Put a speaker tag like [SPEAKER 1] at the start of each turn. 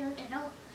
[SPEAKER 1] るだろう